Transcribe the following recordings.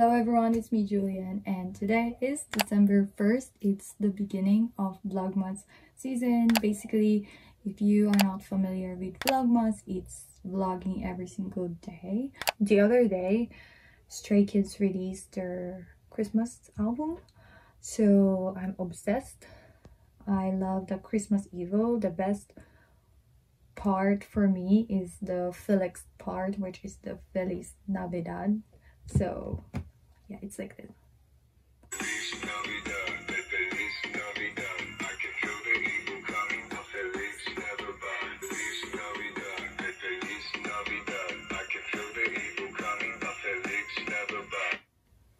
everyone, it's me Julienne and today is December 1st. It's the beginning of Vlogmas season. Basically, if you are not familiar with Vlogmas, it's vlogging every single day. The other day, Stray Kids released their Christmas album. So I'm obsessed. I love the Christmas EveL. The best part for me is the Felix part, which is the Feliz Navidad. So it's like this.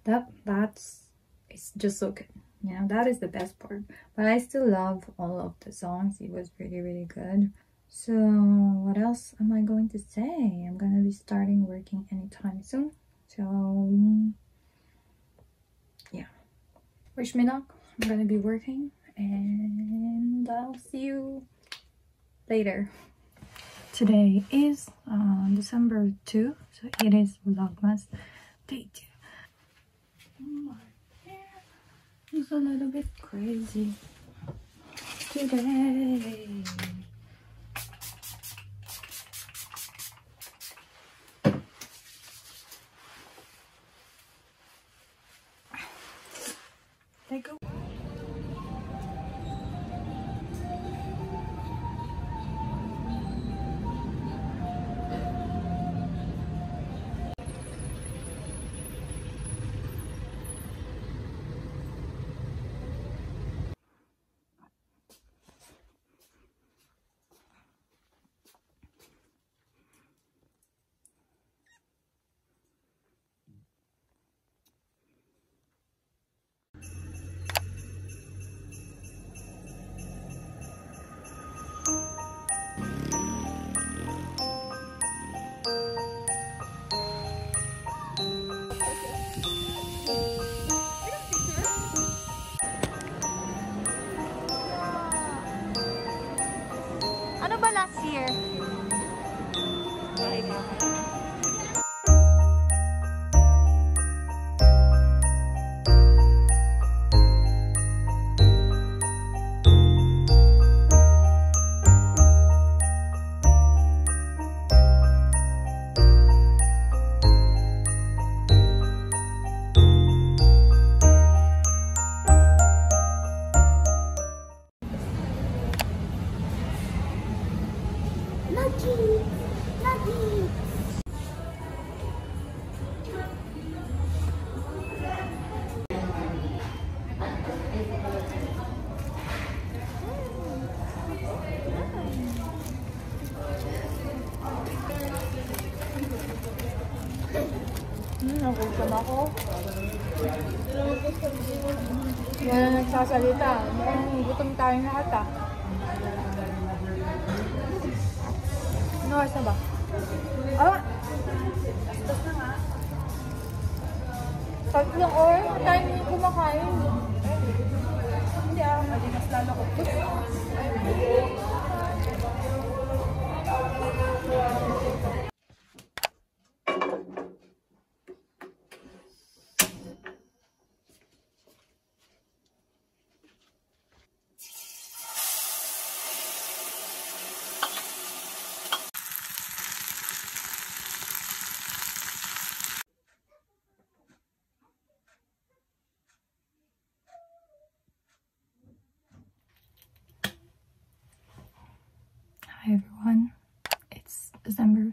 That that's it's just so good. You know, that is the best part. But I still love all of the songs. It was really really good. So what else am I going to say? I'm gonna be starting working anytime soon. So wish me luck. I'm gonna be working and I'll see you later. Today is uh, December 2, so it is Vlogmas day 2. my hair is a little bit crazy today. Ba Hmm, nagutom ako. Wala nagsasalita. Mukhang gutom tayong lahat ah. Ano oras ba? Ah! Tatlong oras? Tayo hindi kumakain. Hindi ah. Mas lalo ko. Hi everyone. It's December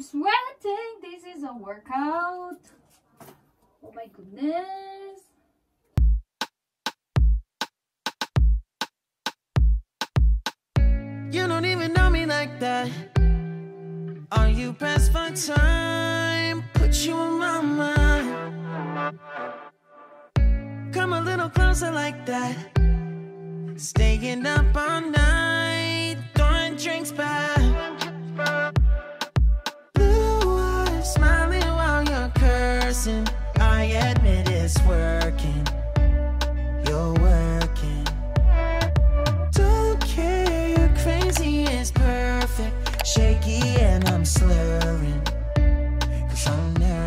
I'm sweating. This is a workout. Oh my goodness. You don't even know me like that. Are you pressed for time? Put you on my mind. Come a little closer like that. Staying up all night, throwing drinks back. Smiling while you're cursing. I admit it's working. You're working. Don't care, you're crazy, it's perfect. Shaky and I'm slurring. Cause I'm nervous.